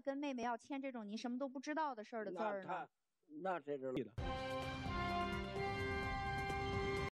跟妹妹要签这种你什么都不知道的事儿的字儿呢？那这是的。